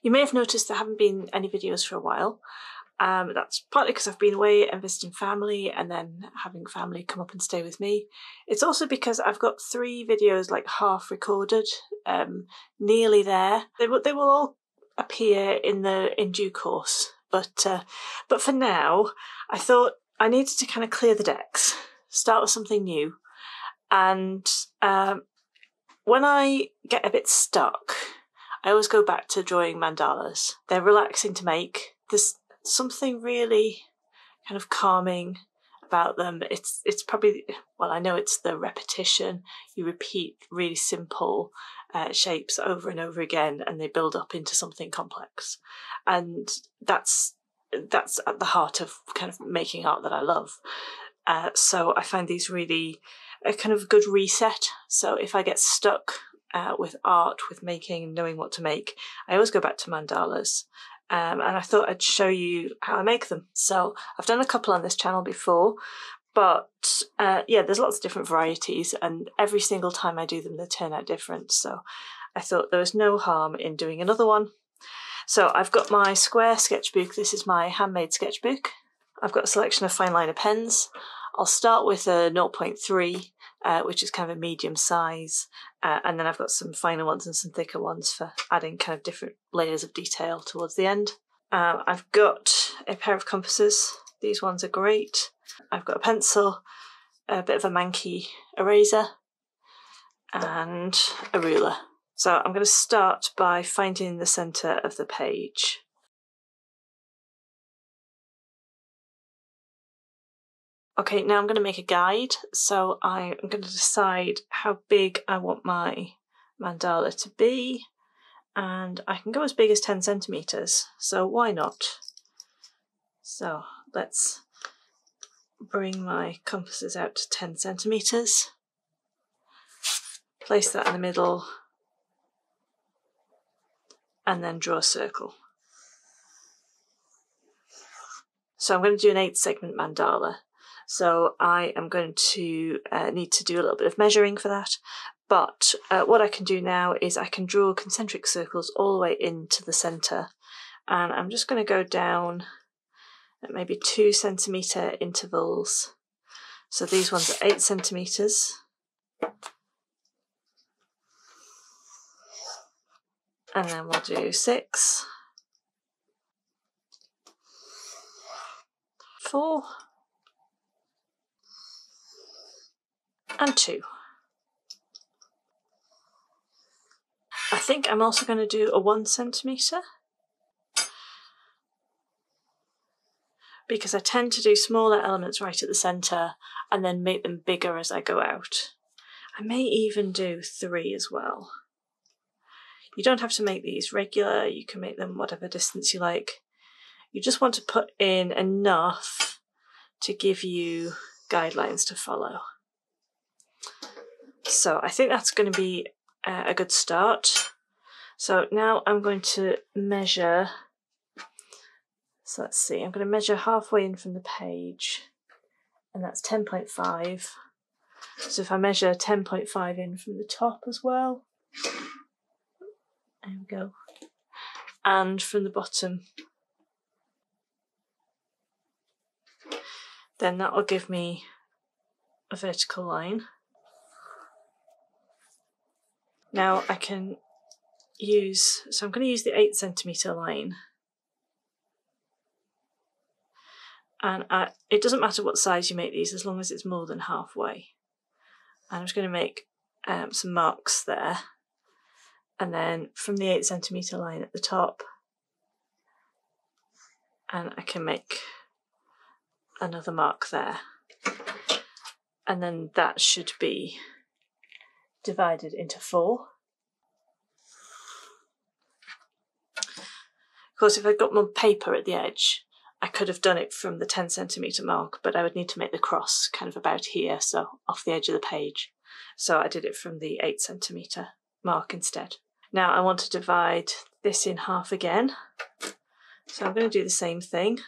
You may have noticed there haven't been any videos for a while. Um, that's partly because I've been away and visiting family and then having family come up and stay with me. It's also because I've got three videos like half recorded, um, nearly there. They will, they will all appear in the in due course. But uh, but for now, I thought I needed to kind of clear the decks, start with something new, and um, when I get a bit stuck, I always go back to drawing mandalas. They're relaxing to make. There's something really kind of calming about them. It's it's probably well, I know it's the repetition. You repeat really simple uh, shapes over and over again, and they build up into something complex, and that's that's at the heart of kind of making art that I love. Uh, so I find these really a kind of good reset. So if I get stuck uh, with art, with making, knowing what to make, I always go back to mandalas. Um, and I thought I'd show you how I make them. So I've done a couple on this channel before, but uh, yeah, there's lots of different varieties, and every single time I do them, they turn out different. So I thought there was no harm in doing another one. So I've got my square sketchbook. This is my handmade sketchbook. I've got a selection of fine liner pens. I'll start with a 0.3, uh, which is kind of a medium size, uh, and then I've got some finer ones and some thicker ones for adding kind of different layers of detail towards the end. Um, I've got a pair of compasses. These ones are great. I've got a pencil, a bit of a manky eraser, and a ruler. So I'm going to start by finding the centre of the page. Okay, now I'm going to make a guide. So I'm going to decide how big I want my mandala to be. And I can go as big as 10 centimetres, so why not? So let's bring my compasses out to 10 centimetres. Place that in the middle and then draw a circle. So I'm going to do an eight segment mandala. So I am going to uh, need to do a little bit of measuring for that. But uh, what I can do now is I can draw concentric circles all the way into the centre. And I'm just going to go down at maybe two centimetre intervals. So these ones are eight centimetres. And then we'll do six, four, and two. I think I'm also going to do a one centimetre because I tend to do smaller elements right at the centre and then make them bigger as I go out. I may even do three as well. You don't have to make these regular, you can make them whatever distance you like. You just want to put in enough to give you guidelines to follow. So I think that's going to be uh, a good start. So now I'm going to measure. So let's see, I'm going to measure halfway in from the page, and that's 10.5. So if I measure 10.5 in from the top as well, there we go, and from the bottom, then that will give me a vertical line. Now I can use, so I'm going to use the 8 centimetre line. And I, it doesn't matter what size you make these as long as it's more than halfway. And I'm just going to make um, some marks there. And then from the 8 centimetre line at the top, and I can make another mark there. And then that should be divided into four. Of course, if I'd got more paper at the edge, I could have done it from the 10 centimetre mark, but I would need to make the cross kind of about here, so off the edge of the page. So I did it from the 8 centimetre mark instead. Now I want to divide this in half again. So I'm going to do the same thing.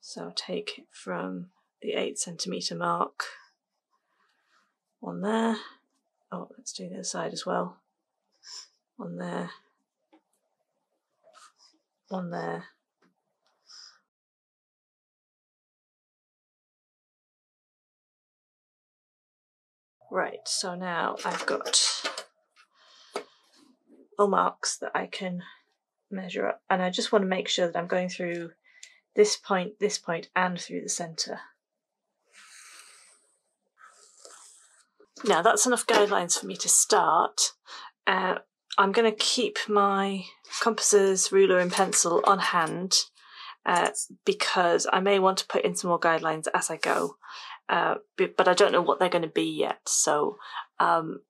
So I'll take it from the 8 centimetre mark one there. Oh, let's do the other side as well. One there one there. Right, so now I've got all marks that I can measure up and I just want to make sure that I'm going through this point, this point and through the centre. Now that's enough guidelines for me to start. Uh, I'm going to keep my compasses, ruler and pencil on hand uh, because I may want to put in some more guidelines as I go. Uh, but I don't know what they're going to be yet. So um,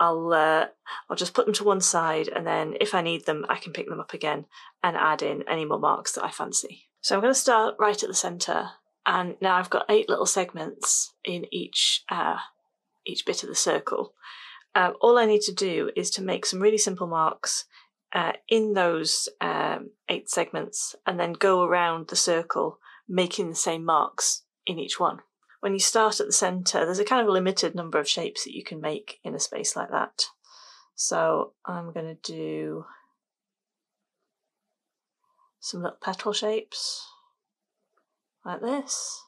I'll uh, I'll just put them to one side, and then if I need them, I can pick them up again and add in any more marks that I fancy. So I'm going to start right at the centre, and now I've got eight little segments in each uh, each bit of the circle. Uh, all I need to do is to make some really simple marks uh, in those um, eight segments, and then go around the circle, making the same marks in each one when you start at the centre, there's a kind of limited number of shapes that you can make in a space like that. So I'm going to do some little petal shapes like this,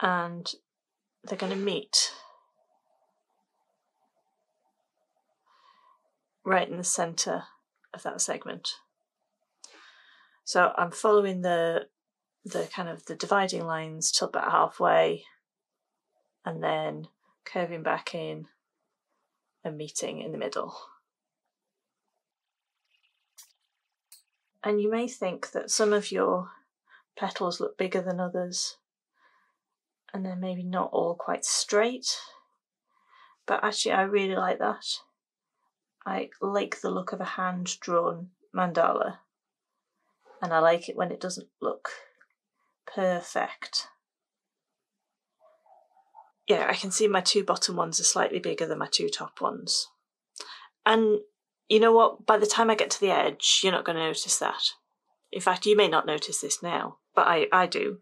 and they're going to meet right in the centre of that segment. So I'm following the the kind of the dividing lines till about halfway and then curving back in and meeting in the middle. And you may think that some of your petals look bigger than others and they're maybe not all quite straight, but actually I really like that. I like the look of a hand drawn mandala and I like it when it doesn't look Perfect. Yeah, I can see my two bottom ones are slightly bigger than my two top ones. And you know what? By the time I get to the edge, you're not going to notice that. In fact, you may not notice this now, but I, I do.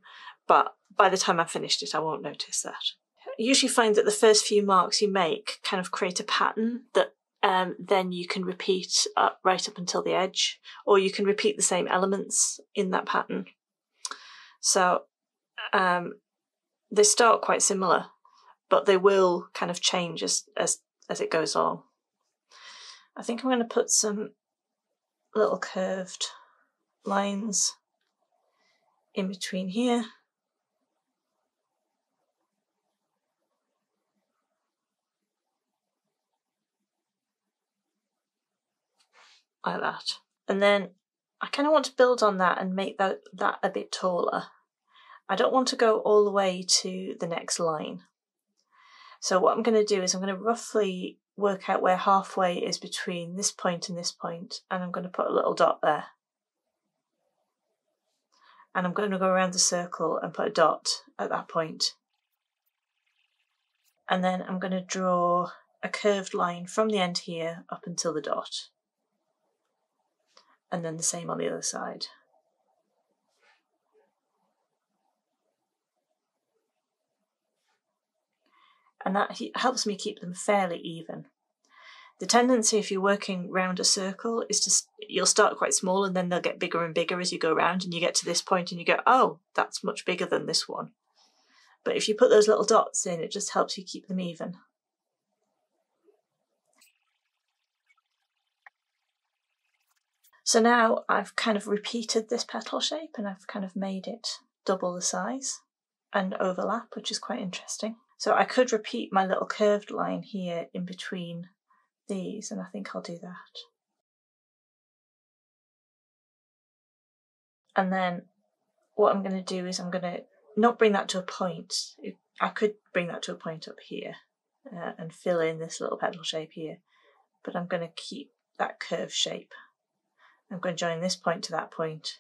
But by the time I've finished it, I won't notice that. I usually find that the first few marks you make kind of create a pattern that um, then you can repeat up, right up until the edge, or you can repeat the same elements in that pattern. So um, they start quite similar, but they will kind of change as as as it goes on. I think I'm going to put some little curved lines in between here. Like that. And then I kind of want to build on that and make that, that a bit taller. I don't want to go all the way to the next line. So what I'm going to do is I'm going to roughly work out where halfway is between this point and this point, and I'm going to put a little dot there. And I'm going to go around the circle and put a dot at that point. And then I'm going to draw a curved line from the end here up until the dot and then the same on the other side. And that helps me keep them fairly even. The tendency, if you're working round a circle, is to you'll start quite small and then they'll get bigger and bigger as you go around, and you get to this point and you go, oh, that's much bigger than this one. But if you put those little dots in, it just helps you keep them even. So now I've kind of repeated this petal shape and I've kind of made it double the size and overlap, which is quite interesting. So I could repeat my little curved line here in between these, and I think I'll do that. And then what I'm going to do is I'm going to not bring that to a point. I could bring that to a point up here uh, and fill in this little petal shape here, but I'm going to keep that curved shape I'm going to join this point to that point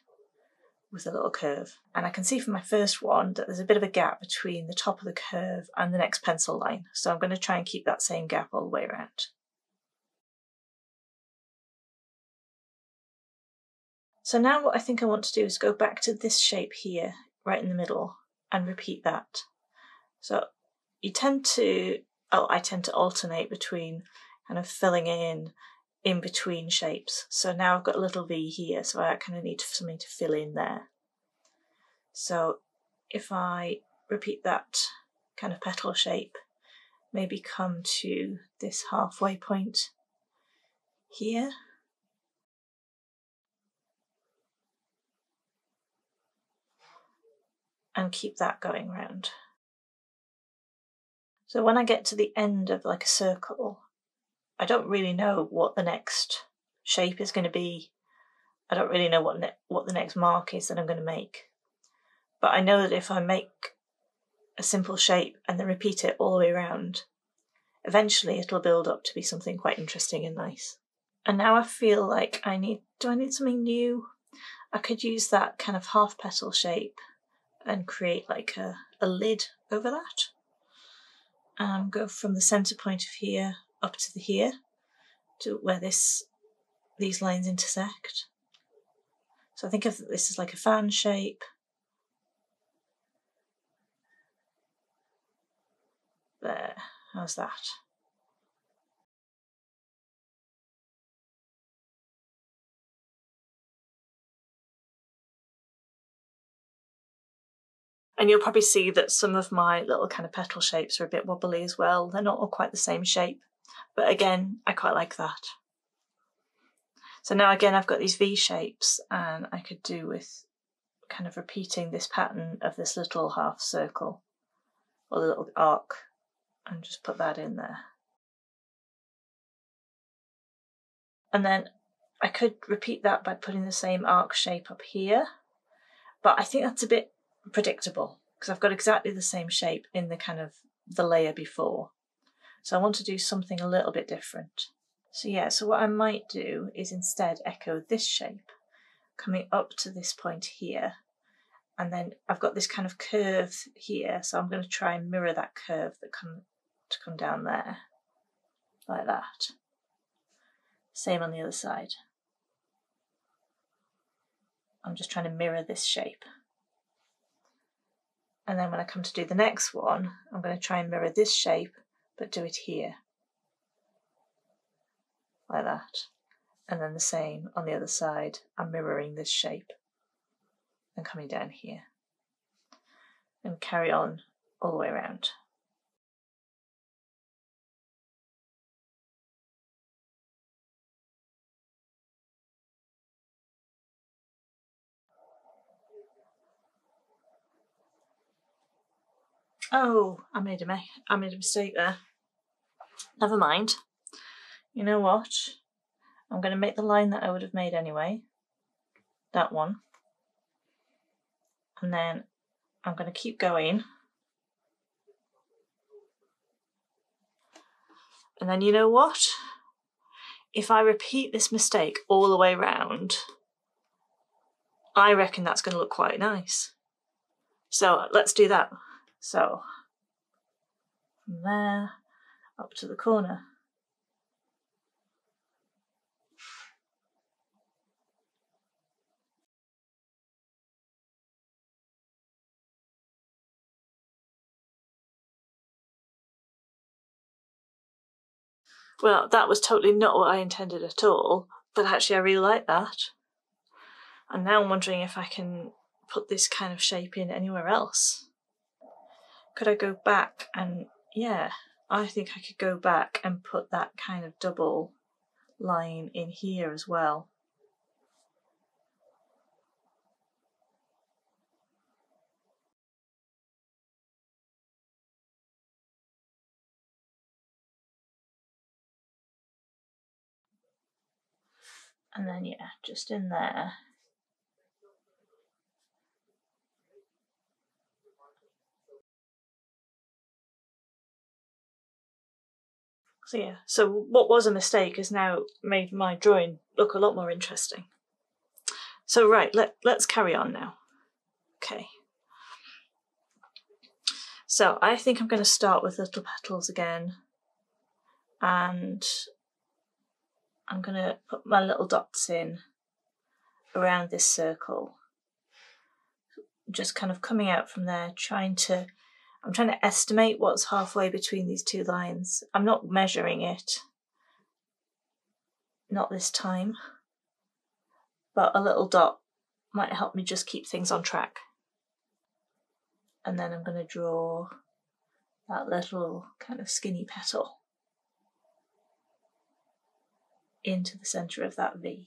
with a little curve. And I can see from my first one that there's a bit of a gap between the top of the curve and the next pencil line. So I'm going to try and keep that same gap all the way around. So now what I think I want to do is go back to this shape here, right in the middle, and repeat that. So you tend to, oh, I tend to alternate between kind of filling in in between shapes. So now I've got a little V here, so I kind of need something to fill in there. So if I repeat that kind of petal shape, maybe come to this halfway point here. And keep that going round. So when I get to the end of like a circle, I don't really know what the next shape is going to be. I don't really know what ne- what the next mark is that I'm going to make. But I know that if I make a simple shape and then repeat it all the way around, eventually it'll build up to be something quite interesting and nice. And now I feel like I need do I need something new? I could use that kind of half petal shape and create like a, a lid over that um, go from the center point of here up to the here to where this these lines intersect. So I think of this as like a fan shape. There, how's that? And you'll probably see that some of my little kind of petal shapes are a bit wobbly as well. They're not all quite the same shape. But again, I quite like that. So now again, I've got these V shapes and I could do with kind of repeating this pattern of this little half circle or the little arc and just put that in there. And then I could repeat that by putting the same arc shape up here, but I think that's a bit predictable because I've got exactly the same shape in the kind of the layer before. So I want to do something a little bit different. So yeah, so what I might do is instead echo this shape coming up to this point here. And then I've got this kind of curve here, so I'm going to try and mirror that curve that come to come down there, like that. Same on the other side. I'm just trying to mirror this shape. And then when I come to do the next one, I'm going to try and mirror this shape, but do it here. Like that. And then the same on the other side, I'm mirroring this shape and coming down here. And carry on all the way around. Oh, I made a I made a mistake there. Never mind. You know what? I'm going to make the line that I would have made anyway. That one. And then I'm going to keep going. And then you know what? If I repeat this mistake all the way round, I reckon that's going to look quite nice. So let's do that. So from there up to the corner. Well, that was totally not what I intended at all, but actually I really like that. And now I'm wondering if I can put this kind of shape in anywhere else could I go back and yeah, I think I could go back and put that kind of double line in here as well. And then yeah, just in there. So yeah, so what was a mistake has now made my drawing look a lot more interesting. So right, let, let's carry on now. Okay. So I think I'm going to start with little petals again. And I'm going to put my little dots in around this circle. Just kind of coming out from there, trying to I'm trying to estimate what's halfway between these two lines. I'm not measuring it not this time, but a little dot might help me just keep things on track. And then I'm going to draw that little kind of skinny petal into the centre of that V.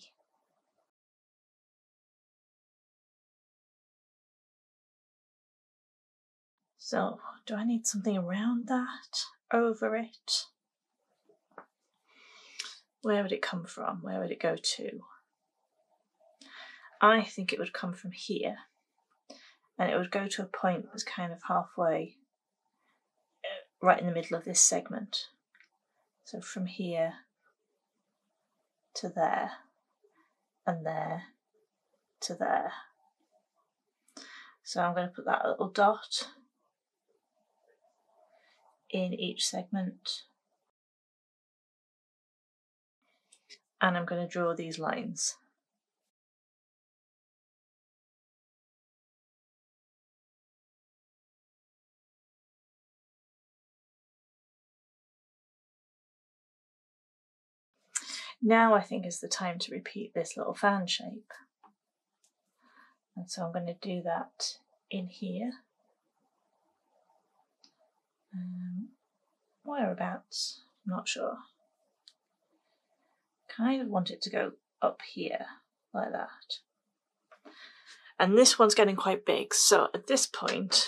So, do I need something around that? Over it? Where would it come from? Where would it go to? I think it would come from here and it would go to a point that's kind of halfway uh, right in the middle of this segment. So from here to there and there to there. So I'm going to put that little dot in each segment. And I'm going to draw these lines. Now I think is the time to repeat this little fan shape. And so I'm going to do that in here. Um, whereabouts? Not sure. Kind of want it to go up here, like that. And this one's getting quite big, so at this point,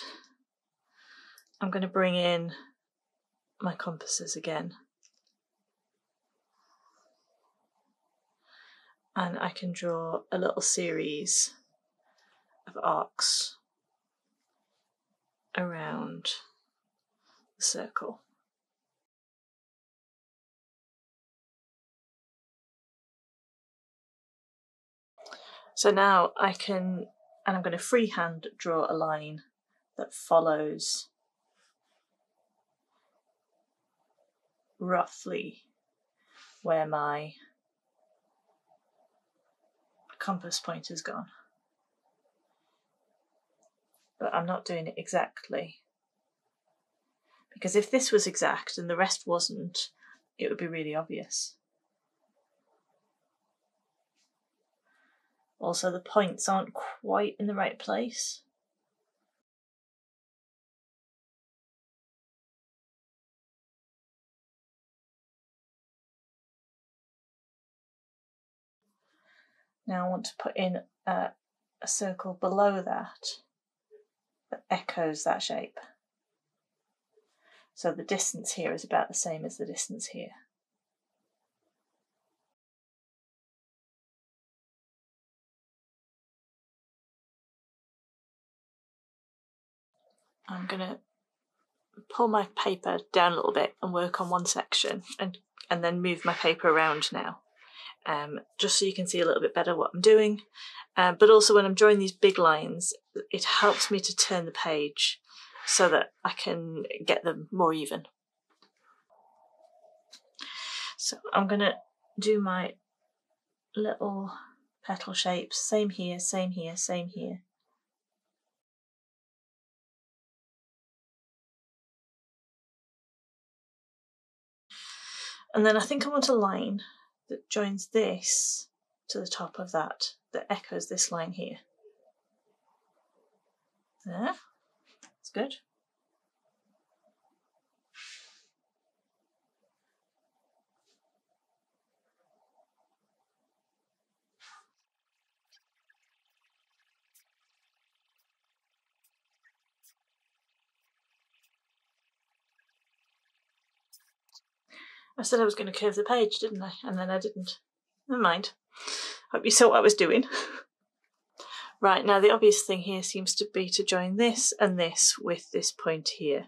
I'm going to bring in my compasses again. And I can draw a little series of arcs around the circle. So now I can, and I'm going to freehand draw a line that follows roughly where my compass point has gone. But I'm not doing it exactly because if this was exact and the rest wasn't, it would be really obvious. Also, the points aren't quite in the right place. Now I want to put in a, a circle below that that echoes that shape. So the distance here is about the same as the distance here. I'm going to pull my paper down a little bit and work on one section and, and then move my paper around now. Um, just so you can see a little bit better what I'm doing. Uh, but also when I'm drawing these big lines, it helps me to turn the page so that I can get them more even. So I'm going to do my little petal shapes, same here, same here, same here. And then I think I want a line that joins this to the top of that, that echoes this line here. There. That's good. I said I was going to curve the page, didn't I? And then I didn't. Never mind. Hope you saw what I was doing. Right, now the obvious thing here seems to be to join this and this with this point here.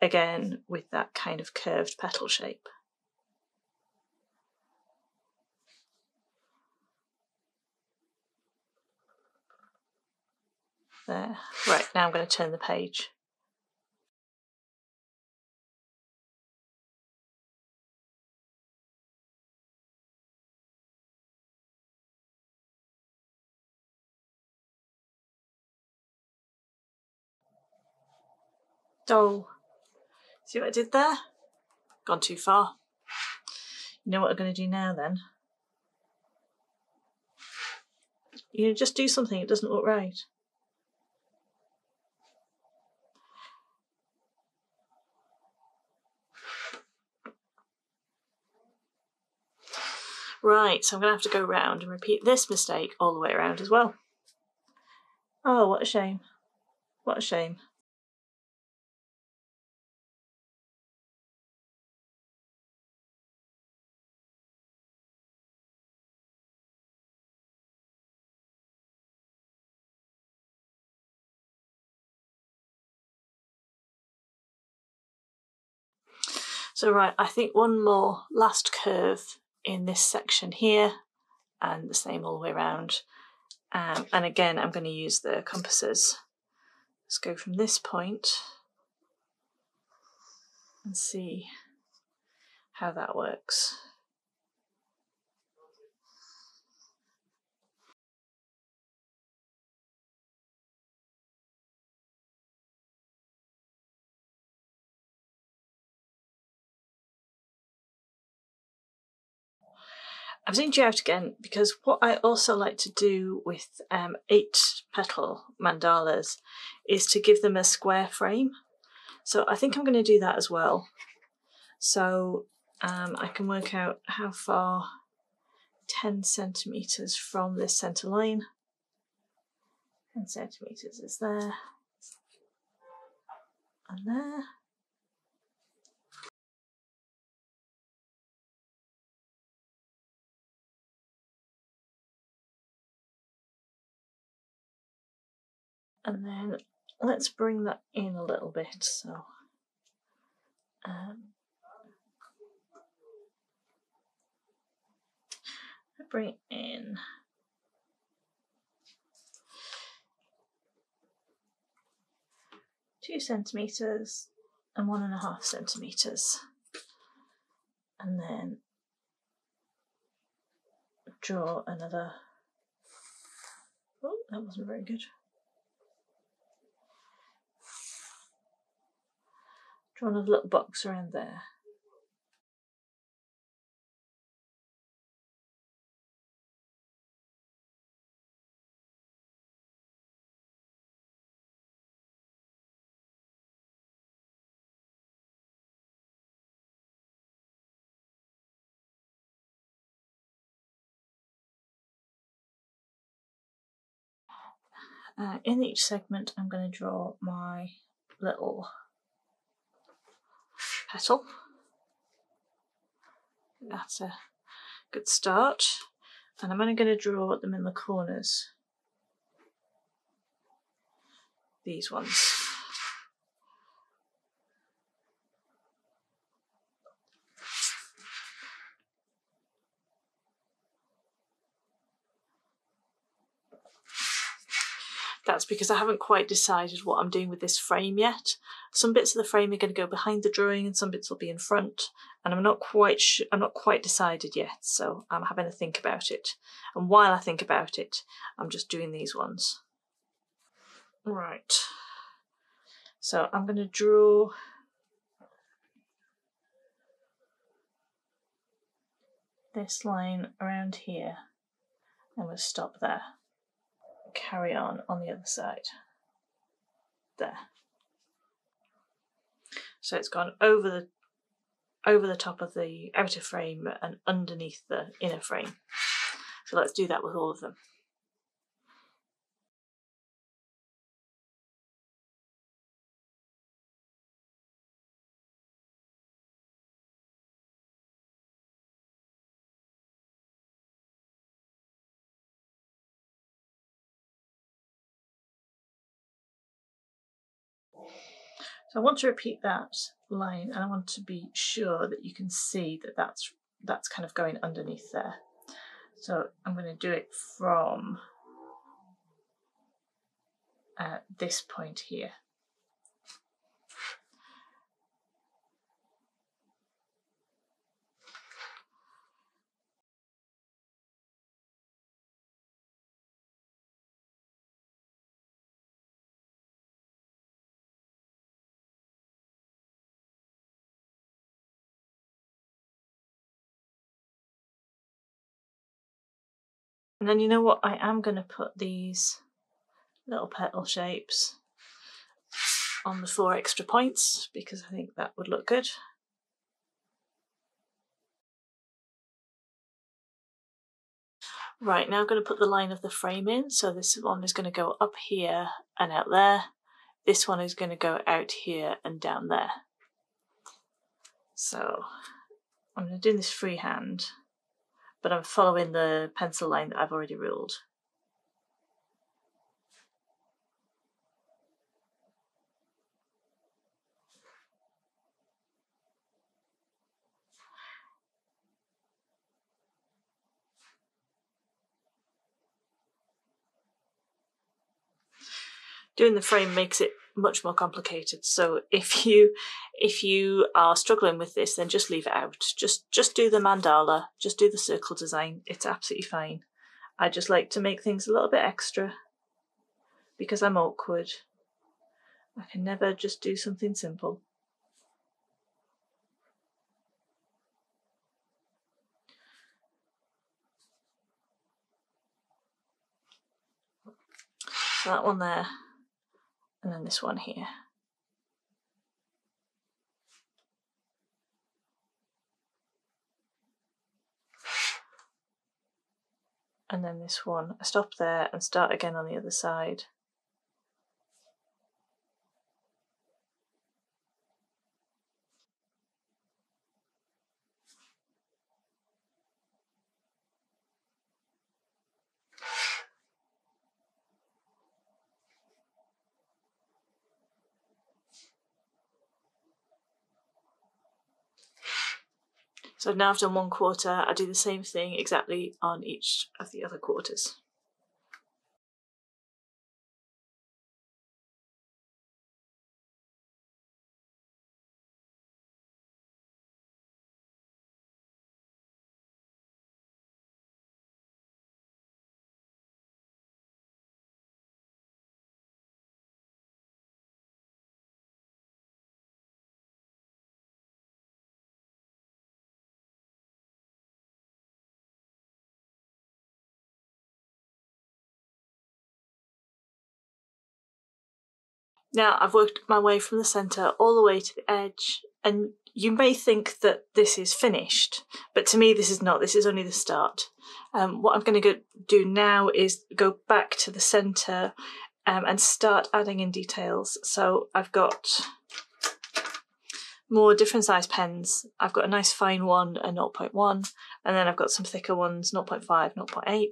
Again, with that kind of curved petal shape. There. Right, now I'm going to turn the page. doll. See what I did there? Gone too far. You know what I'm going to do now then? You know, just do something, it doesn't look right. Right, so I'm going to have to go round and repeat this mistake all the way around as well. Oh, what a shame. What a shame. So right, I think one more last curve in this section here and the same all the way around. Um, and again, I'm going to use the compasses. Let's go from this point and see how that works. I've zoomed you out again because what I also like to do with um, eight petal mandalas is to give them a square frame. So I think I'm going to do that as well. So um, I can work out how far 10 centimeters from this center line. 10 centimeters is there and there. And then let's bring that in a little bit so um, bring it in. Two centimeters and one and a half centimeters. And then draw another oh that wasn't very good Draw another little box around there. Uh, in each segment I'm going to draw my little petal. That's a good start. And I'm only going to draw them in the corners. These ones. That's because I haven't quite decided what I'm doing with this frame yet. Some bits of the frame are going to go behind the drawing and some bits will be in front. And I'm not quite I'm not quite decided yet, so I'm having to think about it. And while I think about it, I'm just doing these ones. Right. So I'm going to draw this line around here and we'll stop there carry on on the other side. There. So it's gone over the over the top of the outer frame and underneath the inner frame. So let's do that with all of them. So I want to repeat that line and I want to be sure that you can see that that's, that's kind of going underneath there. So I'm going to do it from uh, this point here. And then you know what? I am going to put these little petal shapes on the four extra points because I think that would look good. Right, now I'm going to put the line of the frame in. So this one is going to go up here and out there. This one is going to go out here and down there. So I'm going to do this freehand, but I'm following the pencil line that I've already ruled. doing the frame makes it much more complicated. So if you if you are struggling with this, then just leave it out. Just just do the mandala, just do the circle design. It's absolutely fine. I just like to make things a little bit extra because I'm awkward. I can never just do something simple. That one there and then this one here. And then this one, I stop there and start again on the other side. So now I've done one quarter, I do the same thing exactly on each of the other quarters. Now I've worked my way from the centre all the way to the edge and you may think that this is finished, but to me this is not, this is only the start. Um, what I'm going to do now is go back to the centre um, and start adding in details. So I've got more different size pens. I've got a nice fine one, a 0.1, and then I've got some thicker ones, 0.5, 0.8,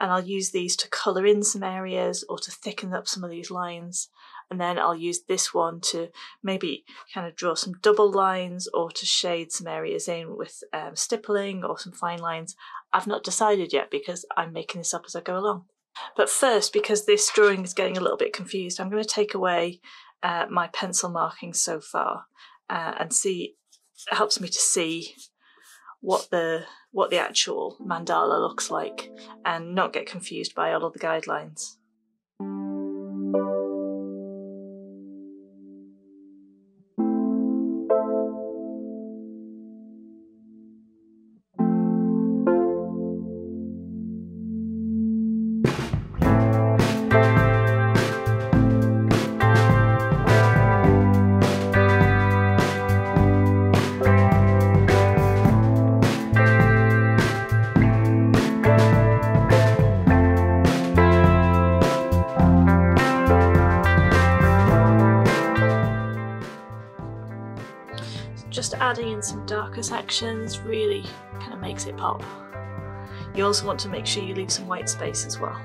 and I'll use these to colour in some areas or to thicken up some of these lines and then I'll use this one to maybe kind of draw some double lines or to shade some areas in with um, stippling or some fine lines. I've not decided yet because I'm making this up as I go along. But first, because this drawing is getting a little bit confused, I'm going to take away uh, my pencil markings so far uh, and see, it helps me to see what the what the actual mandala looks like and not get confused by all of the guidelines. Adding in some darker sections really kind of makes it pop. You also want to make sure you leave some white space as well.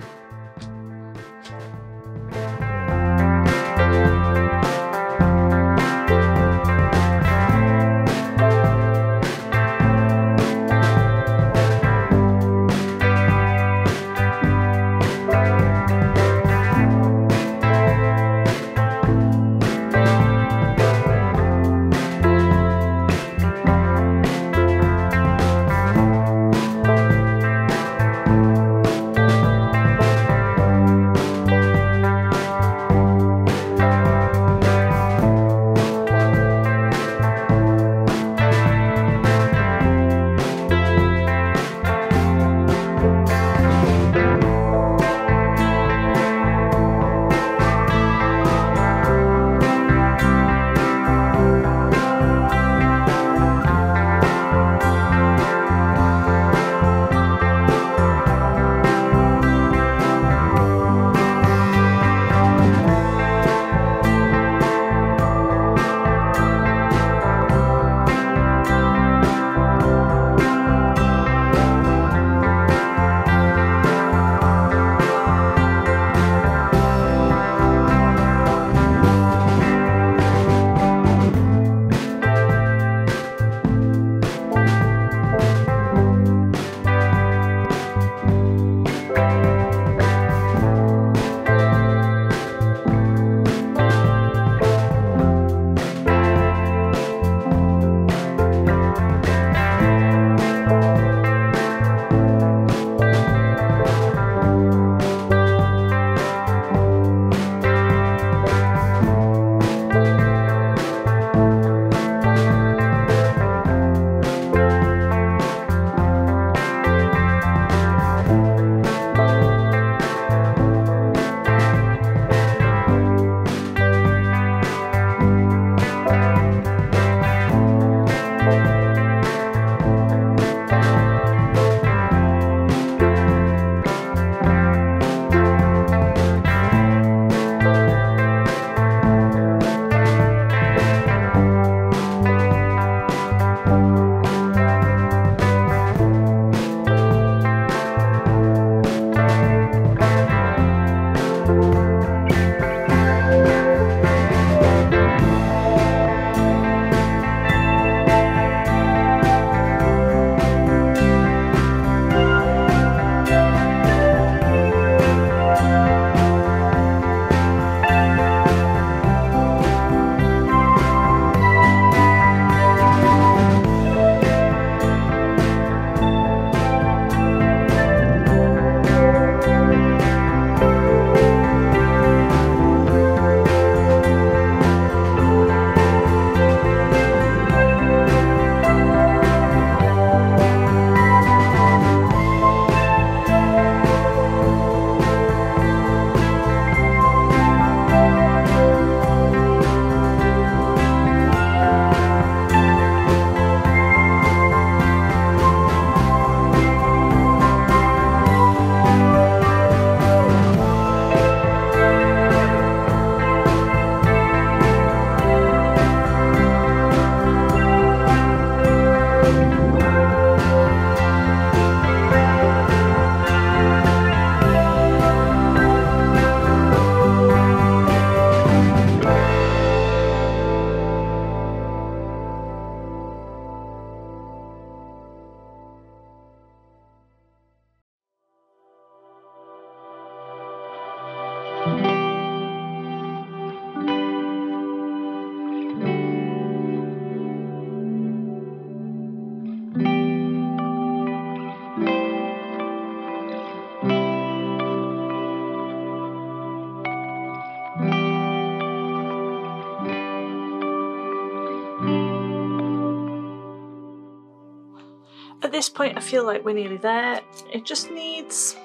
Point I feel like we're nearly there. It just needs,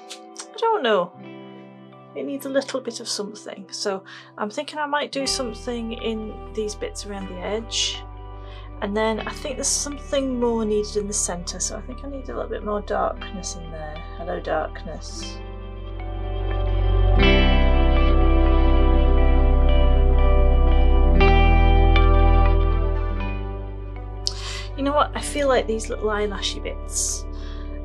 I don't know, it needs a little bit of something. So I'm thinking I might do something in these bits around the edge. And then I think there's something more needed in the centre, so I think I need a little bit more darkness in there. Hello darkness. Feel like these little eyelashy bits,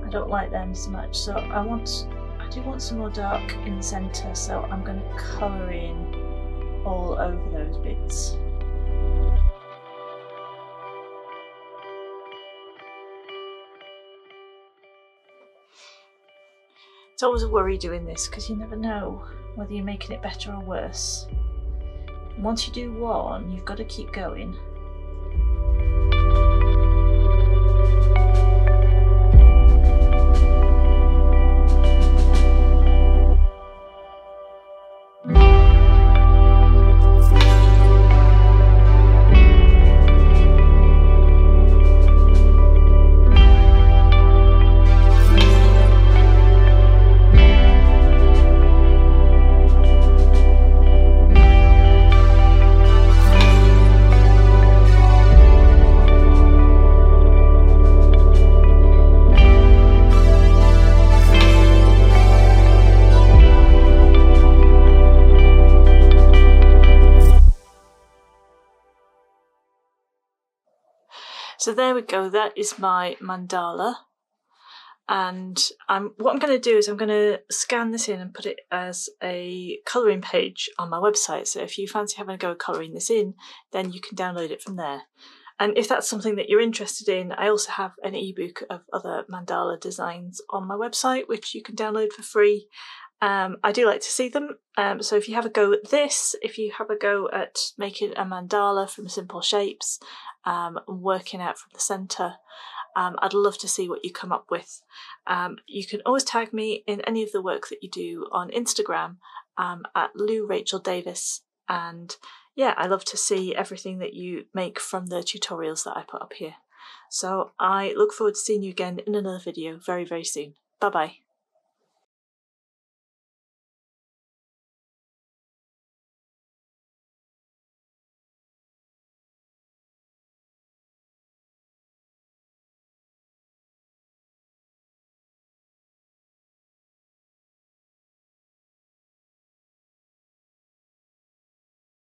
I don't like them so much, so I want, I do want some more dark in the centre, so I'm going to colour in all over those bits. It's always a worry doing this because you never know whether you're making it better or worse. And once you do one, you've got to keep going. There we go, that is my mandala. And I'm, what I'm going to do is I'm going to scan this in and put it as a colouring page on my website. So if you fancy having a go colouring this in, then you can download it from there. And if that's something that you're interested in, I also have an ebook of other mandala designs on my website, which you can download for free. Um, I do like to see them. Um, so if you have a go at this, if you have a go at making a mandala from simple shapes, um, working out from the centre. Um, I'd love to see what you come up with. Um, you can always tag me in any of the work that you do on Instagram um, at Lou Rachel Davis. And yeah, I love to see everything that you make from the tutorials that I put up here. So I look forward to seeing you again in another video very, very soon. Bye bye.